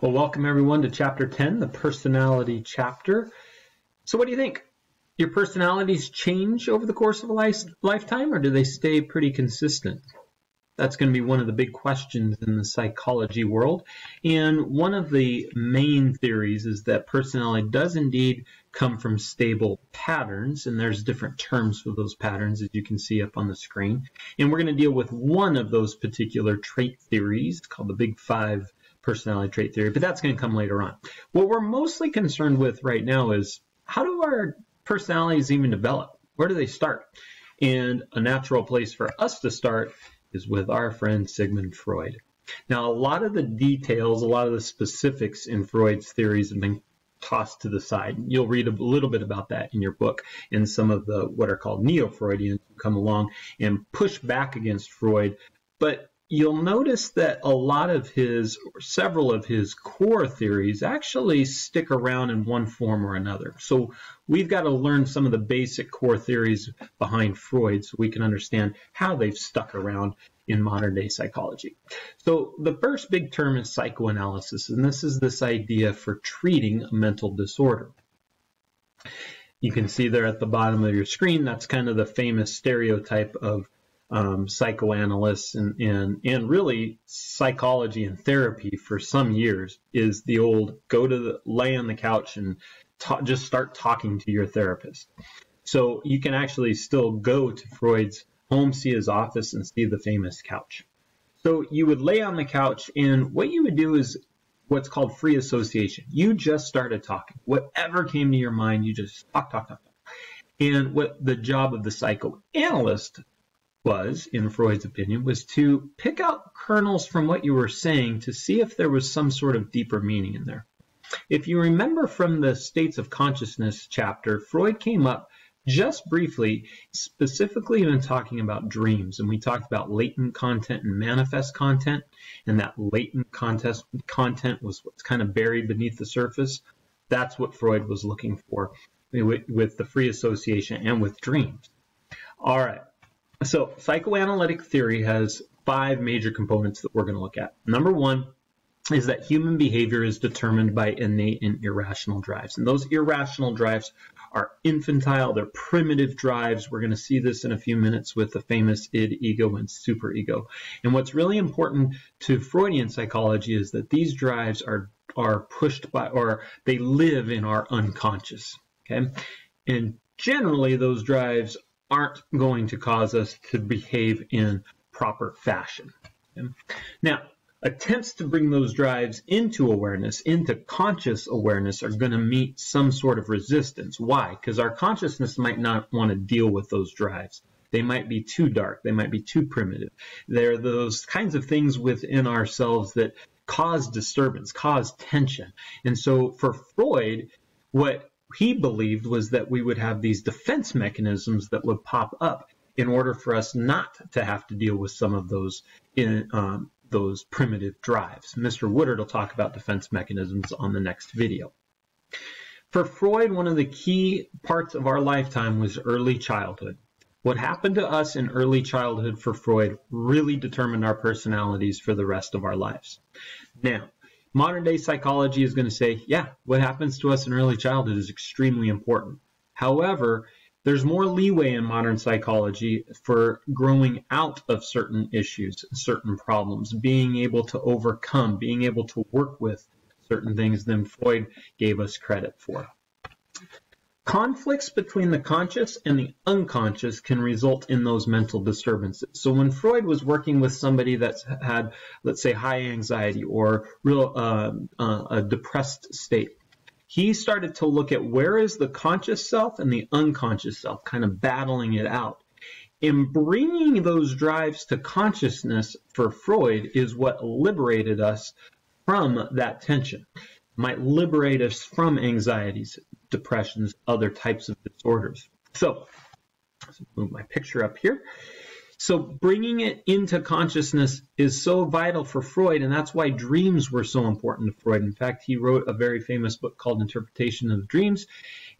Well, welcome everyone to chapter 10, the personality chapter. So, what do you think? Your personalities change over the course of a life, lifetime, or do they stay pretty consistent? That's going to be one of the big questions in the psychology world. And one of the main theories is that personality does indeed come from stable patterns, and there's different terms for those patterns, as you can see up on the screen. And we're going to deal with one of those particular trait theories called the Big Five personality trait theory, but that's going to come later on. What we're mostly concerned with right now is how do our personalities even develop? Where do they start? And a natural place for us to start is with our friend Sigmund Freud. Now, a lot of the details, a lot of the specifics in Freud's theories have been tossed to the side. You'll read a little bit about that in your book, and some of the what are called neo-Freudians come along and push back against Freud. But you'll notice that a lot of his, or several of his core theories actually stick around in one form or another. So we've got to learn some of the basic core theories behind Freud so we can understand how they've stuck around in modern day psychology. So the first big term is psychoanalysis, and this is this idea for treating a mental disorder. You can see there at the bottom of your screen, that's kind of the famous stereotype of um, psychoanalysts and, and, and really psychology and therapy for some years is the old go to the, lay on the couch and ta- just start talking to your therapist. So you can actually still go to Freud's home, see his office, and see the famous couch. So you would lay on the couch, and what you would do is what's called free association. You just started talking. Whatever came to your mind, you just talk, talk, talk, talk. And what the job of the psychoanalyst was, in Freud's opinion, was to pick out kernels from what you were saying to see if there was some sort of deeper meaning in there. If you remember from the states of consciousness chapter, Freud came up just briefly, specifically in talking about dreams. And we talked about latent content and manifest content. And that latent contest, content was what's kind of buried beneath the surface. That's what Freud was looking for with, with the free association and with dreams. All right. So psychoanalytic theory has five major components that we're going to look at. Number one is that human behavior is determined by innate and irrational drives. And those irrational drives are infantile, they're primitive drives. We're going to see this in a few minutes with the famous id, ego, and superego. And what's really important to Freudian psychology is that these drives are, are pushed by, or they live in our unconscious. Okay? And generally, those drives aren't going to cause us to behave in proper fashion. Okay? Now, attempts to bring those drives into awareness, into conscious awareness, are going to meet some sort of resistance. Why? Because our consciousness might not want to deal with those drives. They might be too dark. They might be too primitive. They're those kinds of things within ourselves that cause disturbance, cause tension. And so for Freud, what he believed was that we would have these defense mechanisms that would pop up in order for us not to have to deal with some of those in, um, those primitive drives. Mr. Woodard will talk about defense mechanisms on the next video. For Freud, one of the key parts of our lifetime was early childhood. What happened to us in early childhood for Freud really determined our personalities for the rest of our lives. Now, Modern day psychology is going to say, yeah, what happens to us in early childhood is extremely important. However, there's more leeway in modern psychology for growing out of certain issues, certain problems, being able to overcome, being able to work with certain things than Freud gave us credit for. Conflicts between the conscious and the unconscious can result in those mental disturbances. So when Freud was working with somebody that's had, let's say, high anxiety or real uh, uh, a depressed state, he started to look at where is the conscious self and the unconscious self, kind of battling it out. And bringing those drives to consciousness for Freud is what liberated us from that tension might liberate us from anxieties, depressions, other types of disorders. So, let's move my picture up here. So bringing it into consciousness is so vital for Freud, and that's why dreams were so important to Freud. In fact, he wrote a very famous book called Interpretation of Dreams.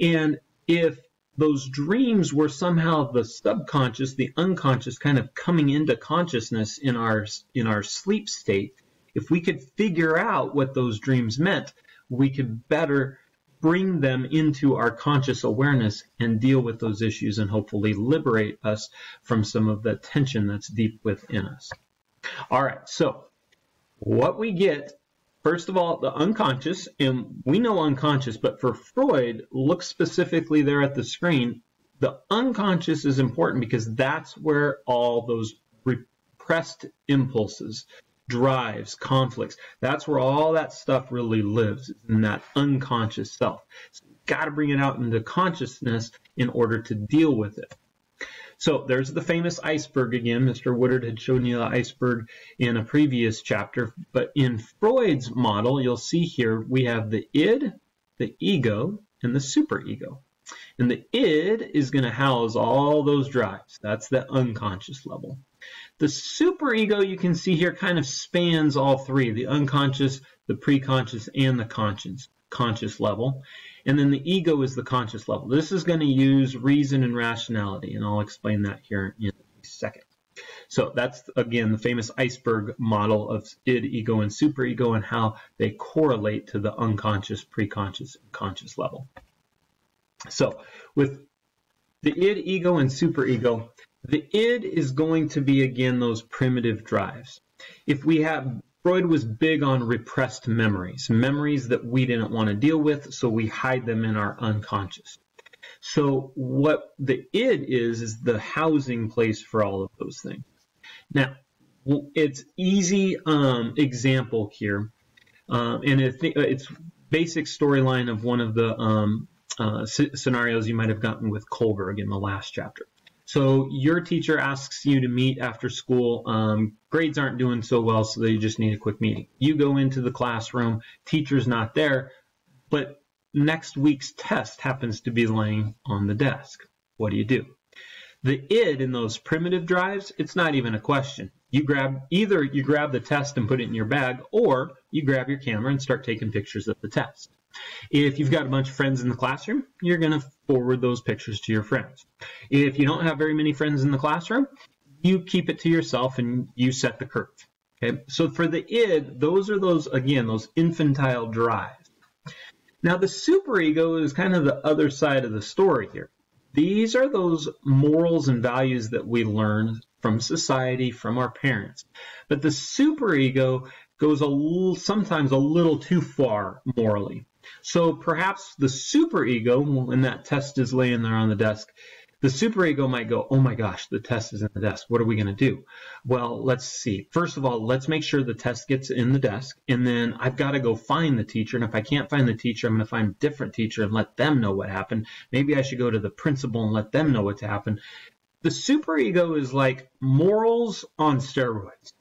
And if those dreams were somehow the subconscious, the unconscious kind of coming into consciousness in our in our sleep state, If we could figure out what those dreams meant, we could better bring them into our conscious awareness and deal with those issues and hopefully liberate us from some of the tension that's deep within us. All right, so what we get, first of all, the unconscious, and we know unconscious, but for Freud, look specifically there at the screen. The unconscious is important because that's where all those repressed impulses, drives, conflicts, that's where all that stuff really lives, in that unconscious self. So you've got to bring it out into consciousness in order to deal with it. So there's the famous iceberg again. Mr. Woodard had shown you the iceberg in a previous chapter, but in Freud's model, you'll see here we have the id, the ego, and the superego. And the id is going to house all those drives. That's the unconscious level. The superego you can see here kind of spans all three, the unconscious, the preconscious, and the conscious, conscious level. And then the ego is the conscious level. This is going to use reason and rationality, and I'll explain that here in a second. So that's, again, the famous iceberg model of id, ego, and superego and how they correlate to the unconscious, preconscious, and conscious level. So with the id, ego, and superego, the id is going to be, again, those primitive drives. If we have Freud was big on repressed memories, memories that we didn't want to deal with, so we hide them in our unconscious. So what the id is, is the housing place for all of those things. Now, it's easy um, example here, um, and it's basic storyline of one of the um, uh, scenarios you might have gotten with Kohlberg in the last chapter. So your teacher asks you to meet after school. Um, grades aren't doing so well, so they just need a quick meeting. You go into the classroom, teacher's not there, but next week's test happens to be laying on the desk. What do you do? The id in those primitive drives, it's not even a question. You grab either you grab the test and put it in your bag, or you grab your camera and start taking pictures of the test. If you've got a bunch of friends in the classroom, you're going to forward those pictures to your friends. If you don't have very many friends in the classroom, you keep it to yourself and you set the curve. Okay, so for the id, those are those, again, those infantile drives. Now the superego is kind of the other side of the story here. These are those morals and values that we learn from society, from our parents. But the superego goes a sometimes a little too far morally. So perhaps the superego, when that test is laying there on the desk, the superego might go, oh my gosh, the test is in the desk. What are we going to do? Well, let's see. First of all, let's make sure the test gets in the desk. And then I've got to go find the teacher. And if I can't find the teacher, I'm going to find a different teacher and let them know what happened. Maybe I should go to the principal and let them know what's happened. The superego is like morals on steroids.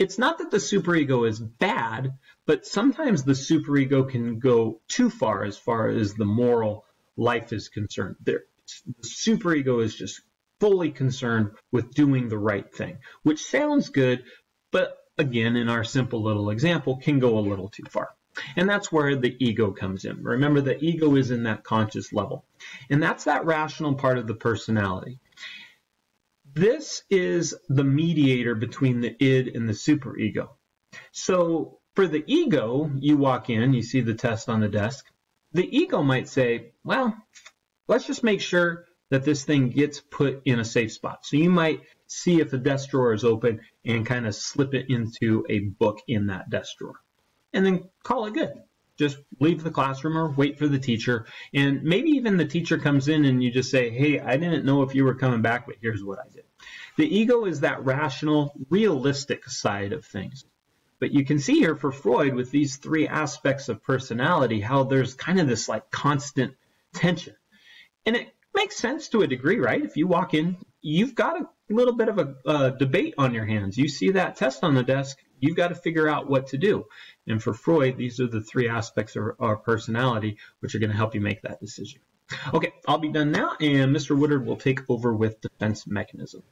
It's not that the superego is bad, but sometimes the superego can go too far as far as the moral life is concerned. There, the superego is just fully concerned with doing the right thing, which sounds good, but again, in our simple little example, can go a little too far. And that's where the ego comes in. Remember, the ego is in that conscious level. And that's that rational part of the personality. This is the mediator between the id and the superego. So for the ego, you walk in, you see the test on the desk. The ego might say, well, let's just make sure that this thing gets put in a safe spot. So you might see if the desk drawer is open and kind of slip it into a book in that desk drawer. And then call it good. Just leave the classroom or wait for the teacher. And maybe even the teacher comes in and you just say, hey, I didn't know if you were coming back, but here's what I did. The ego is that rational, realistic side of things. But you can see here for Freud with these three aspects of personality, how there's kind of this like constant tension. And it makes sense to a degree, right? If you walk in, you've got a little bit of a, a debate on your hands. You see that test on the desk, you've got to figure out what to do. And for Freud, these are the three aspects of our personality which are going to help you make that decision. Okay, I'll be done now, and Mr. Woodard will take over with defense mechanism.